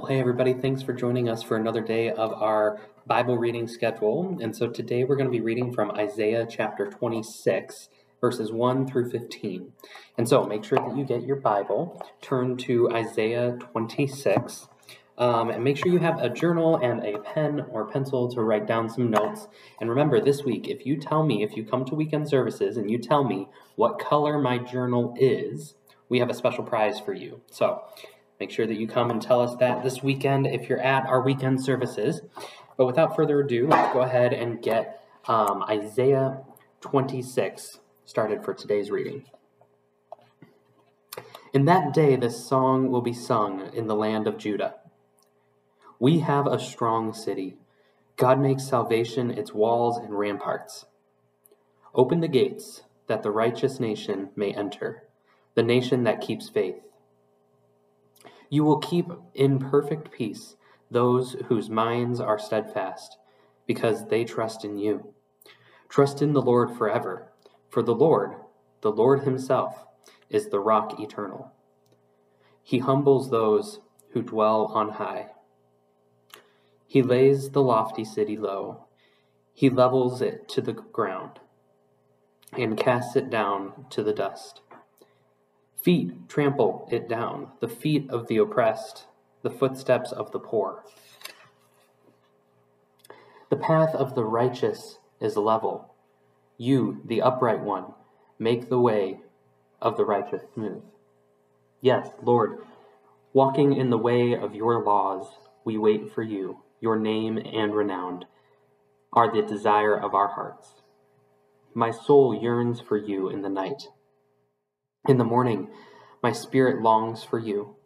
Well, hey, everybody, thanks for joining us for another day of our Bible reading schedule. And so today we're going to be reading from Isaiah chapter 26, verses 1 through 15. And so make sure that you get your Bible, turn to Isaiah 26, um, and make sure you have a journal and a pen or pencil to write down some notes. And remember, this week, if you tell me, if you come to weekend services and you tell me what color my journal is, we have a special prize for you. So Make sure that you come and tell us that this weekend if you're at our weekend services. But without further ado, let's go ahead and get um, Isaiah 26 started for today's reading. In that day, this song will be sung in the land of Judah. We have a strong city. God makes salvation its walls and ramparts. Open the gates that the righteous nation may enter, the nation that keeps faith. You will keep in perfect peace those whose minds are steadfast, because they trust in you. Trust in the Lord forever, for the Lord, the Lord Himself, is the rock eternal. He humbles those who dwell on high. He lays the lofty city low. He levels it to the ground and casts it down to the dust. Feet trample it down, the feet of the oppressed, the footsteps of the poor. The path of the righteous is level. You, the upright one, make the way of the righteous smooth. Yes, Lord, walking in the way of your laws, we wait for you. Your name and renowned are the desire of our hearts. My soul yearns for you in the night. In the morning, my spirit longs for you.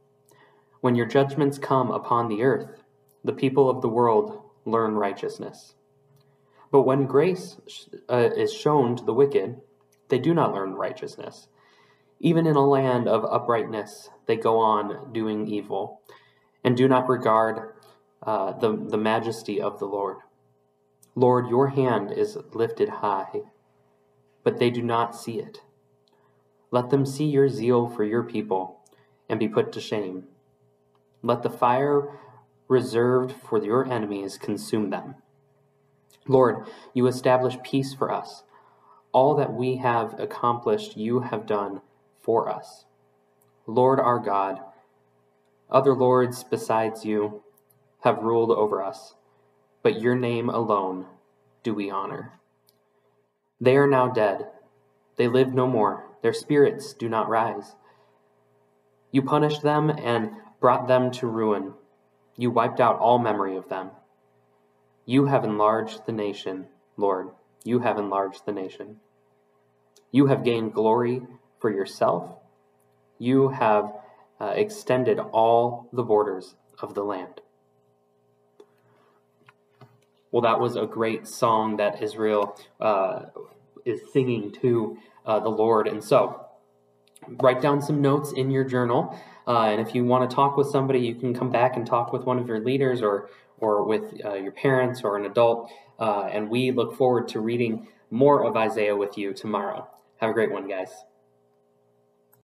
When your judgments come upon the earth, the people of the world learn righteousness. But when grace uh, is shown to the wicked, they do not learn righteousness. Even in a land of uprightness, they go on doing evil and do not regard uh, the, the majesty of the Lord. Lord, your hand is lifted high, but they do not see it. Let them see your zeal for your people and be put to shame. Let the fire reserved for your enemies consume them. Lord, you establish peace for us. All that we have accomplished, you have done for us. Lord our God, other lords besides you have ruled over us, but your name alone do we honor. They are now dead, they live no more their spirits do not rise. You punished them and brought them to ruin. You wiped out all memory of them. You have enlarged the nation, Lord. You have enlarged the nation. You have gained glory for yourself. You have uh, extended all the borders of the land. Well, that was a great song that Israel uh, is singing to uh, the Lord. And so, write down some notes in your journal. Uh, and if you want to talk with somebody, you can come back and talk with one of your leaders or or with uh, your parents or an adult. Uh, and we look forward to reading more of Isaiah with you tomorrow. Have a great one, guys.